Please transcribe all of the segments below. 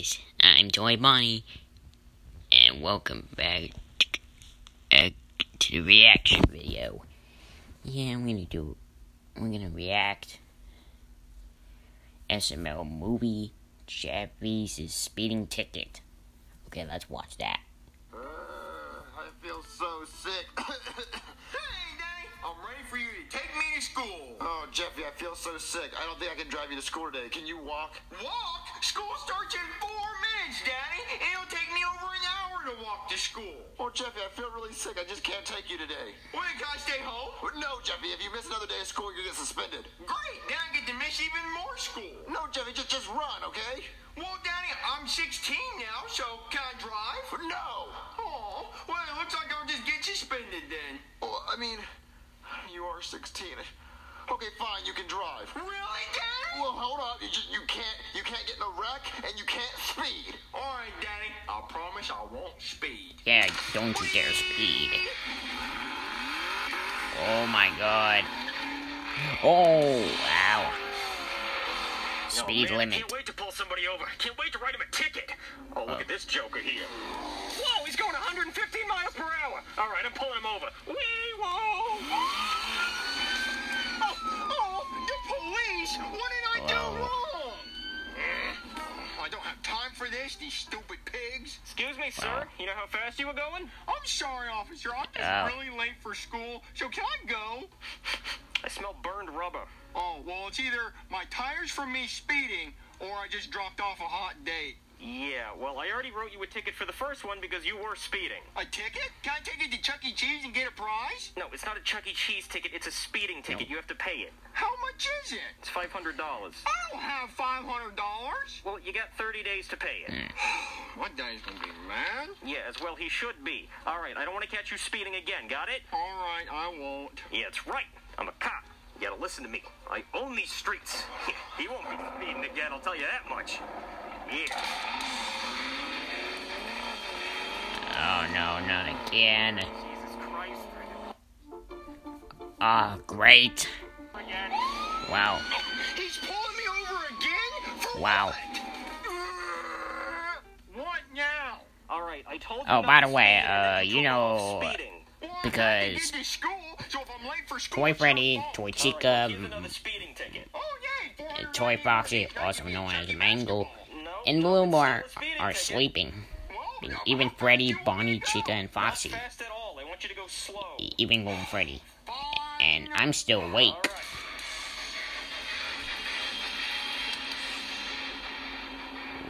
guys, I'm Toy Bonnie, and welcome back to the reaction video. Yeah, I'm gonna do, I'm gonna react SML movie Jeffy's Speeding Ticket. Okay, let's watch that. Uh, I feel so sick. I'm ready for you to take me to school. oh, Jeffy, I feel so sick. I don't think I can drive you to school today. Can you walk? Walk? School starts in four minutes, Daddy. It'll take me over an hour to walk to school. Oh, Jeffy, I feel really sick. I just can't take you today. Wait, can I stay home? No, Jeffy, if you miss another day of school, you get suspended. Great, then I get to miss even more school. No, Jeffy, just just run, okay? Well, Daddy, I'm 16 now, so can I drive? No. Oh, well, it looks like I'll just get suspended then. Well, I mean, you are 16. Okay, fine, you can drive. Really, Danny? Well, hold up. You just you can't you can't get in a wreck and you can't speed. All right, Danny. I promise I won't speed. Yeah, don't you dare speed. Oh my god. Oh, wow. Speed oh, man, limit. Can't wait to pull somebody over. Can't wait to write him a ticket. Oh, look oh. at this joker here. Whoa, he's going 115 miles per hour. All right, I'm pulling him over. Wee, whoa. Oh, oh, the police! What did I do wrong? Hmm? I don't have time for this, these stupid pigs. Excuse me, sir. Wow. You know how fast you were going? I'm sorry, officer. I'm just Oh. really late for school. So can I go? I smell burned rubber. Oh, well, it's either my tires from me speeding or I just dropped off a hot date. Yeah, well, I already wrote you a ticket for the first one because you were speeding. A ticket? Can I take it to Chuck E. Cheese and get a prize? No, it's not a Chuck E. Cheese ticket. It's a speeding ticket. You have to pay it. How much is it? It's $500. I don't have $500. Well, you got 30 days to pay it. What guy's gonna be mad? Yeah, as well he should be. All right, I don't want to catch you speeding again. Got it? All right, I won't. Yeah, it's right. I'm a cop. You gotta listen to me. I own these streets. he won't be speeding again, I'll tell you that much. Yeah. Oh no, not again. Jesus Christ. Ah, great. Wow. He's pulling me over again? Wow. what? What now? All right, I told you. Oh, by the way, speed, and then uh, you know, speeding. Well, I Because have to get to school, so if I'm late for school, Toy it's Freddy, your fault. Toy Chica, give another speeding ticket. Oh, yay! and Toy Foxy, also known as Mangle, No, and speeding are sleeping. Even Freddy, Bonnie? Chica, and Foxy. Even Golden Freddy. And I'm still awake.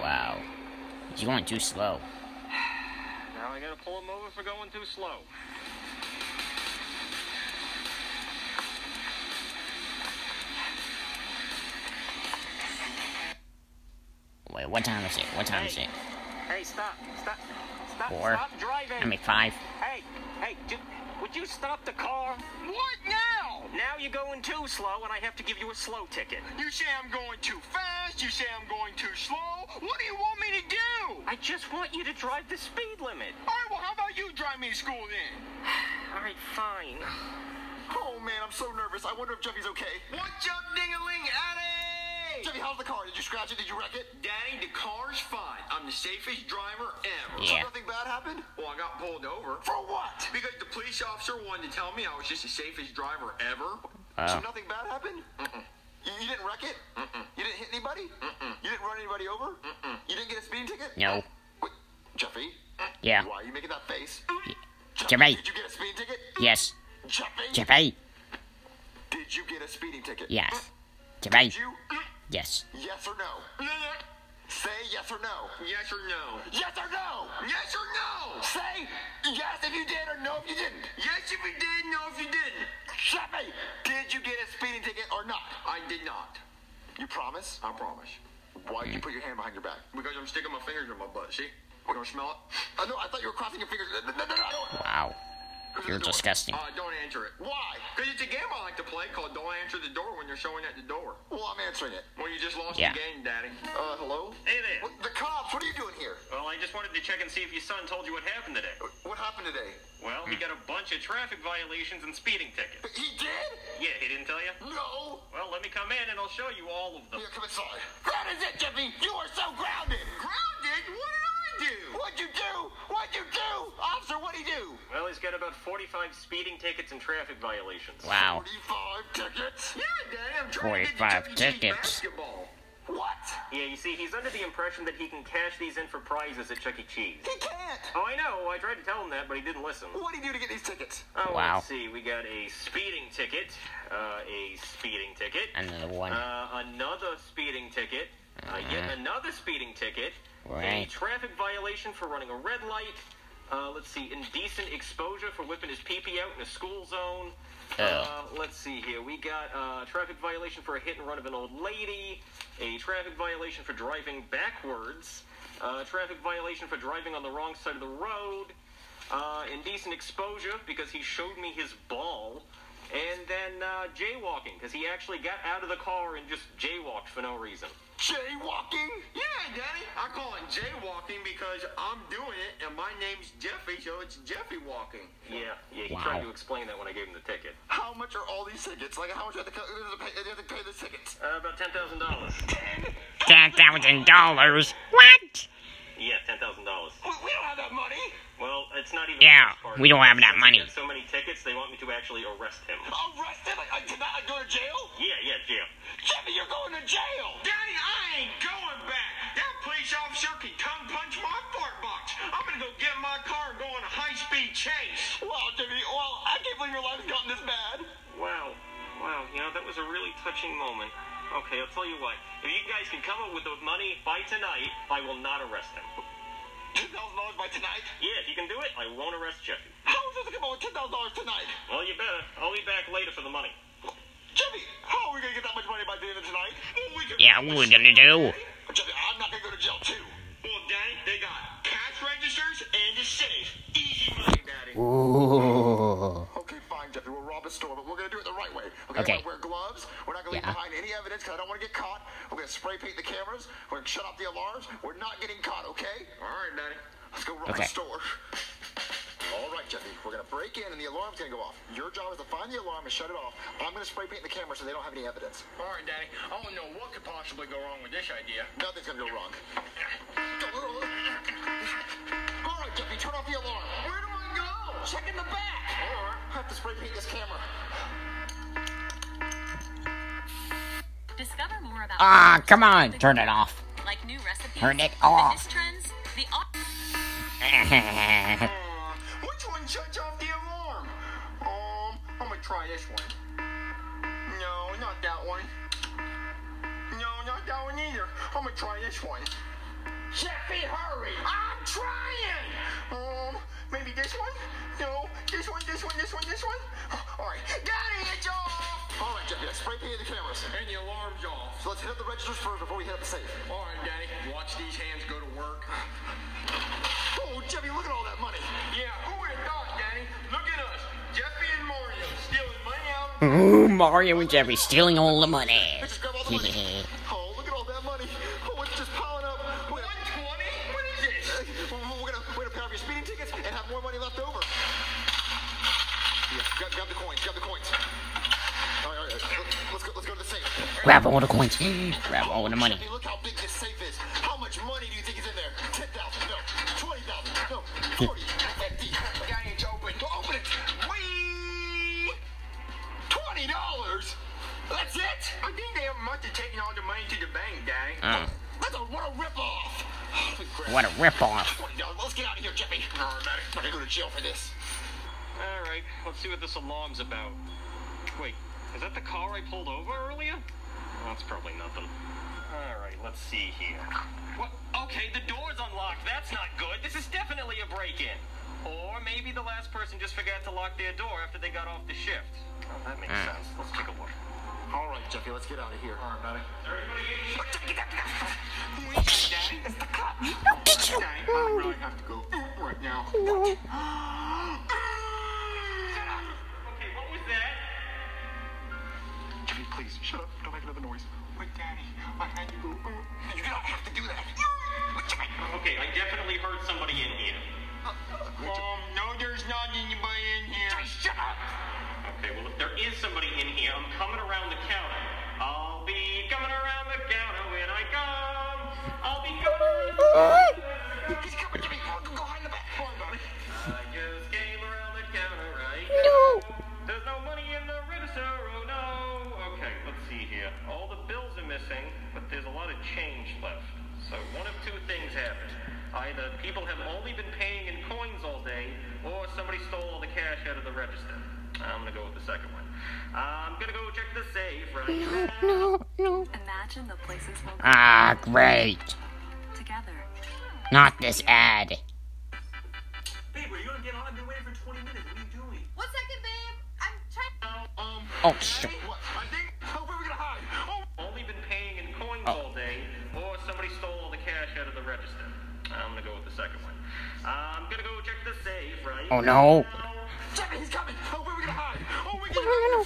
Wow. He's going too slow. Now I gotta pull him over for going too slow. Wait, what time is it? What time is it? Hey, stop, stop, stop, Four. stop driving. I mean, five. Hey, hey, ju- would you stop the car? What now? Now you're going too slow, and I have to give you a slow ticket. You say I'm going too fast. You say I'm going too slow. What do you want me to do? I just want you to drive the speed limit. All right, well, how about you drive me to school then? All right, fine. Oh man, I'm so nervous. I wonder if Jeffy's okay. What's up, ding-a-ling, Addy? Jeffy, how's the car? Did you scratch it? Did you wreck it? Daddy, the car's fine. I'm the safest driver ever. Yeah. So nothing bad happened? Well, I got pulled over. For what? Because the police officer wanted to tell me I was just the safest driver ever. Uh. So Oh. nothing bad happened? You, you didn't wreck it? You didn't hit anybody? You didn't run anybody over? You didn't get a speeding ticket? No. Wait, Jeffy? Yeah. Why are you making that face? Jeffy. Did you get a speeding ticket? Yes. Jeffy? Jeffy. Did you get a speeding ticket? Yes. Mm. Jeffy. Did you? Mm. Yes. Yes or no? Say yes or no. Yes or no? Yes or no? Yes or no? Say yes if you did or no if you didn't. Yes if you did, no if you didn't. Jeffy, did you get a speeding ticket or not? I did not. You promise? I promise. Why did you put your hand behind your back? Because I'm sticking my fingers in my butt, see? You wanna smell it? Uh, no, I thought you were crossing your fingers. No, no, no, no, I. Wow. Who's You're at the door? disgusting. Uh, don't answer it. Why? Because it's a game I like to play called Don't Answer the Door when you're showing at the door. Well, I'm answering it. Well, you just lost Yeah. the game, Daddy. Uh, hello? Hey there. What, the cops, what are you doing here? Well, I just wanted to check and see if your son told you what happened today. What happened today? Well, he got a bunch of traffic violations and speeding tickets. But He did? Yeah, he didn't tell you? No. Well, let me come in and I'll show you all of them. Here, come inside. That is it, Jeffy. You are so grounded. Grounded? do? What'd you do? What'd you do? Officer, what'd he do? Well, he's got about 45 speeding tickets and traffic violations. Wow. 45 tickets? Yeah, damn. 45 tickets. Basketball. What? Yeah, you see, he's under the impression that he can cash these in for prizes at Chuck E. Cheese. He can't! Oh, I know. I tried to tell him that, but he didn't listen. What'd he do to get these tickets? Oh, wow. let's see. We got a speeding ticket, uh, a speeding ticket. Another one. Uh, another speeding ticket. Uh, yet uh-huh. another speeding ticket a traffic violation for running a red light. Uh, let's see, indecent exposure for whipping his pee-pee out in a school zone. Uh, let's see here. We got uh, traffic violation for a hit and run of an old lady, a traffic violation for driving backwards, uh, traffic violation for driving on the wrong side of the road, uh, indecent exposure because he showed me his ball, and then uh, jaywalking because he actually got out of the car and just jaywalked for no reason. Jaywalking? Yeah, Daddy. I call it jaywalking because I'm doing it, and my name's Jeffy, so it's Jeffy walking. Yeah, yeah. He Wow. tried to explain that when I gave him the ticket. How much are all these tickets? Like, how much do you have to, co- do you have to pay, do you have to pay the tickets? Uh, about ten thousand dollars. Ten thousand dollars. What? It's not even. Yeah, the worst part. we don't have that Since money. So many tickets, they want me to actually arrest him. Arrest him? Like, like, tonight I go to jail? Yeah, yeah, jail. Jeffy, you're going to jail. Daddy, I ain't going back. That police officer can tongue punch my fart box. I'm gonna go get in my car and go on a high-speed chase. Wow, Jeffy. Well, I can't believe your life's gotten this bad. Wow, wow. You know that was a really touching moment. Okay, I'll tell you what. If you guys can come up with the money by tonight, I will not arrest him. $10,000 by tonight? Yeah, if you can do it, I won't arrest Jeffy. How is this to come up with $10,000 tonight? Well, you better. I'll be back later for the money. Jeffy, how are we going to get that much money by the end of tonight? Well, we can Yeah, what are we gonna do? Jeffy, I'm not going to go to jail, too. Well, Daddy, they got cash registers and a safe. Easy money, Daddy. Ooh. Okay, fine, Jeffy. We'll rob a store, but we're gonna do it the right way. Okay. Okay. We're gonna wear gloves. We're not gonna Yeah. leave behind any evidence because I don't want to get caught. We're gonna spray paint the cameras. We're gonna shut off the alarms. We're not getting caught. Okay? All right, Daddy. Let's go rob Okay. the store. All right, Jeffy. We're gonna break in and the alarm's gonna go off. Your job is to find the alarm and shut it off. I'm gonna spray paint the camera so they don't have any evidence. All right, Daddy. I don't know what could possibly go wrong with this idea. Nothing's gonna go wrong. All right, Jeffy. Turn off the alarm. Where do I go? Check in the back. Or I have to spray paint this camera. Discover more about Ah, come on, turn it off. like new recipes, Turn it off. Which one shuts off the alarm? Um, I'm gonna try this one. No, not that one. No, not that one either. I'm gonna try this one. Jeffy, hurry! I'm trying! Um, maybe this one? No, this one, this one, this one, this one? All right, Daddy, it's off! All right, Jeffy. Let's spray paint the cameras. And the alarm's off. So let's hit up the registers first before we hit up the safe. All right, Daddy, watch these hands go to work. Oh, Jeffy, look at all that money. Yeah, who would have thought, Daddy? Look at us, Jeffy and Mario, stealing money out. Ooh, Mario and Jeffy stealing all the money. Let's just grab all the money. oh, look at all that money. Oh, it's just piling up. We're gonna, 120? What is this? we're gonna, we're gonna pay off your speeding tickets and have more money left over. Yeah, grab, grab the coins. Grab the coins. All right, all right. Let's go. Let's go to the safe. Grab all the coins. Grab all the money. Hey, look how big this safe is. What a ripoff. Twenty. Let's get out of here, Jeffy. All right, I'm gonna go to jail for this. All right, let's see what this alarm's about. Wait, is that the car I pulled over earlier? Well, that's probably nothing. All right, let's see here. What? Okay, the door's unlocked. That's not good. This is definitely a break-in. Or maybe the last person just forgot to lock their door after they got off the shift. Oh, that makes Hmm. sense. Let's take a look. All right, Jeffy. Let's get out of here. All right, buddy. Daddy, it's the cop. Daddy, I really have to go right now. Okay, what was that? Jeffy, please shut up. Don't make another noise. But Daddy, I had to go. Mm. You don't have to do that. Jeffy. Okay, I definitely heard somebody in here. Uh, uh, um, no, there's not anybody in here. Shut up. Okay, well, if there is somebody in here, I'm coming around the counter. Uh, people have only been paying in coins all day, or somebody stole all the cash out of the register. I'm gonna go with the second one. I'm gonna go check the safe right now. No, no. Imagine the places we'll go Ah, great. together. Not this ad. Babe, are you gonna get on? I've been waiting for 20 minutes. What are you doing? One second, babe. I'm trying. Um, Oh, shit. what? I think. Oh, where are we gonna hide? Oh, Only been paying in coins Oh. all day, or somebody stole all the cash out of the register. I'm gonna go with the second one. I'm gonna go check the safe right Oh, no. Jeffy, he's coming. Oh, where are we gonna hide? Oh, we can hide in the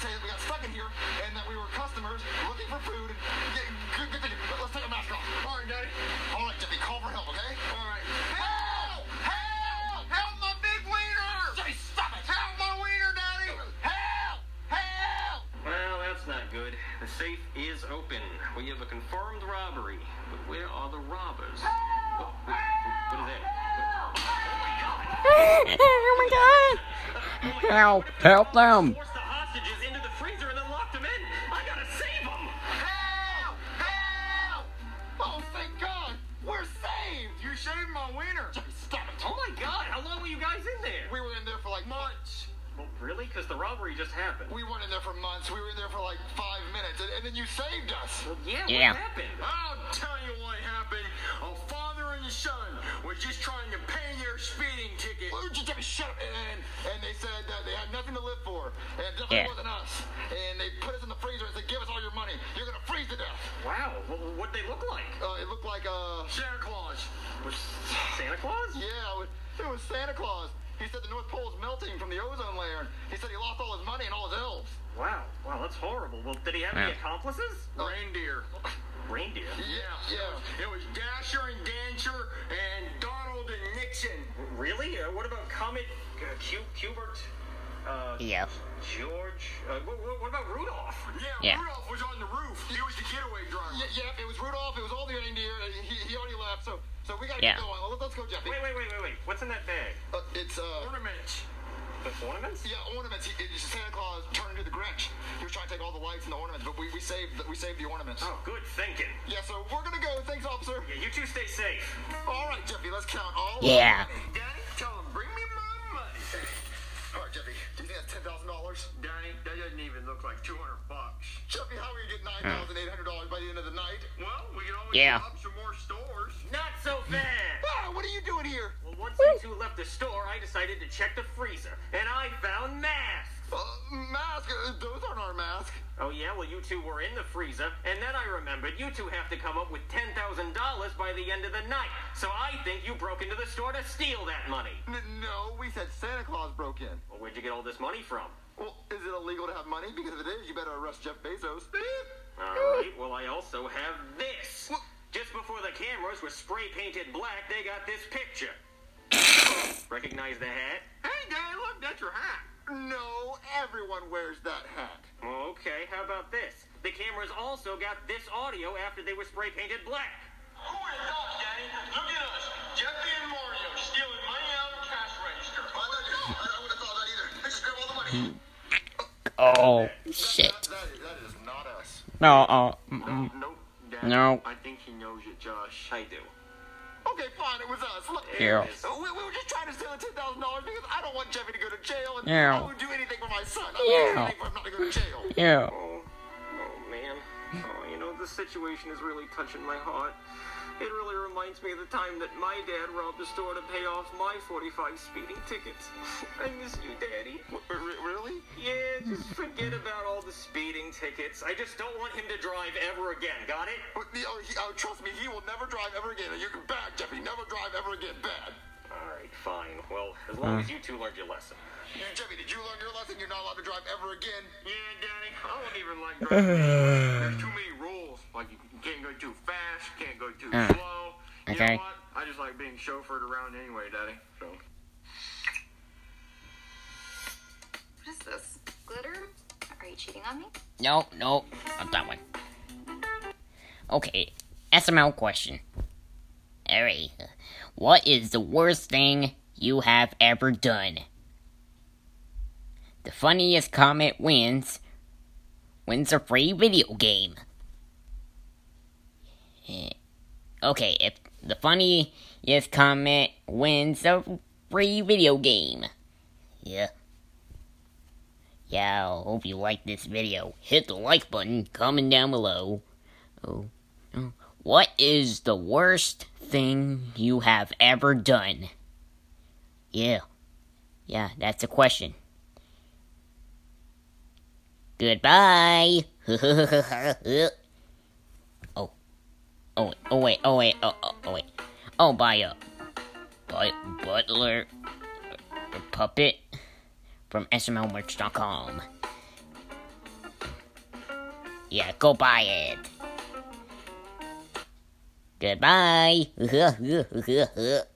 say that we got stuck in here and that we were customers looking for food. And, yeah, good, good thing. Let- Let's take our mask off. All right, Daddy. All right, Jeffy, call for help, okay? All right. Help! Help! Help my big wiener! Jeffy, stop it! Help my wiener, Daddy! Help! Help! Well, that's not good. The safe is open. We have a confirmed robbery. But where are the robbers? Oh, what, what, what is that? oh my god. Help, help them. Forced the hostages into the freezer and then locked them in. I gotta save them. Help! Help! Oh, thank God! We're saved! You saved my wiener. Stop it! Oh my god, how long were you guys in there? We were in there for like months. Well, really? Because the robbery just happened. We weren't in there for months. We were in there for like five minutes, and, and then you saved us. Well, yeah, Yeah. what happened? I'll tell you what happened. A father and a son were just trying to pay their speeding ticket. Well, just Jeffy, shut up. And, and they said that they had nothing to live for, and it definitely Yeah. wasn't us. And they put us in the freezer and said, "Give us all your money. You're gonna freeze to death." Wow, well, what'd they look like? Uh, it looked like uh, Santa Claus. Was Santa Claus? yeah, it was, it was Santa Claus. He said the North Pole is melting from the ozone layer. He said he lost all his money and all his elves. Wow, wow, that's horrible. Well, did he have any Yeah. accomplices? Reindeer. Reindeer. Yeah, yeah. It was Dasher and Dancer and Donald and Nixon. Really? Uh, what about Comet, uh, Q, Cubert, uh, Yeah. George? Uh, what, what about Rudolph? Yeah, Yeah. Rudolph was on the roof. He was the getaway driver. Yeah, yeah, it was Rudolph. It was all the reindeer. and He, he already left, so so we gotta Yeah. get going. Let's go, Jeffy. Wait, wait, wait, wait, wait. What's in that bag? Uh, it's uh, Ornaments. The ornaments? yeah, ornaments. He, it's Santa Claus turned into the Grinch. He was trying to take all the lights and the ornaments, but we, we saved the, we saved the ornaments. Oh, good thinking. Yeah, so we're gonna go. Thanks, officer. Yeah, you two stay safe. All right, Jeffy, let's count all. Yeah. Our money. Daddy, tell him, bring me my money. All right, Jeffy. Do you think that's ten thousand dollars? Danny, that doesn't even look like 200 bucks. Jeffy, how are you gonna get nine thousand eight hundred dollars by the end of the night? Well, we can always Yeah. rob some more stores. Not so fast. Ah, what are you doing here? Well, once you two left the store, I decided to check the freezer, and I found masks. Uh, mask. Uh, those aren't our masks. Oh yeah, well you two were in the freezer, and then I remembered you two have to come up with ten thousand dollars by the end of the night. So I think you broke into the store to steal that money. N- no, we said Santa Claus broke in. Well, where'd you get all this money from? Well, is it illegal to have money? Because if it is, you better arrest Jeff Bezos. All right. Well, I also have this. Just before the cameras were spray painted black, they got this picture. Recognize the hat? Hey, Danny, look, that's your hat. No, everyone wears that hat. Well, okay. How about this? The cameras also got this audio after they were spray painted black. Who would have thought, Danny? Look at us. Jeffy and Mario stealing money out of the cash register. I, I would have thought that either. They just grab all the money. Oh, That, shit. that, is, that is not us. No, uh, mm-mm. Nope. Danny, No. I think he knows it, Josh. I do. Okay, fine, it was us. Look, Yeah. We, we were just trying to steal the ten thousand dollars because I don't want Jeffy to go to jail, and Yeah. I would do anything for my son. I would Yeah. do anything for him not to go to jail. Yeah. Man. You know, this situation is really touching my heart. It really reminds me of the time that my dad robbed a store to pay off my 45 speeding tickets. I miss you, Daddy. R- really? Yeah, just forget about all the speeding tickets. I just don't want him to drive ever again. Got it? Oh, he, oh, trust me, he will never drive ever again. You can bad, Jeffy. Never drive ever again. Bad. All right. fine. Well, as long as you two learned your lesson. Jimmy, did you learn your lesson? You're not allowed to drive ever again. Yeah, Daddy, I don't even like driving. There's too many rules. Like, you can't go too fast, can't go too Uh, slow. You okay. know what? I just like being chauffeured around anyway, Daddy. So. What is this? Glitter? Are you cheating on me? No, no, not that one. Okay, SML question. Alright, what is the worst thing you have ever done? The funniest comment wins. Wins a free video game. Eh, Okay, if the funniest comment wins a free video game. Yeah. Yeah, I hope you like this video. Hit the like button, comment down below. Oh, oh. What is the worst thing you have ever done? Yeah. Yeah, that's a question. Goodbye. oh. Oh, oh wait, oh wait, oh, oh, oh wait. Oh, by a but, butler puppet from smlmerch.com. Yeah, go buy it. Goodbye.